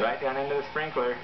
Right down into the sprinkler.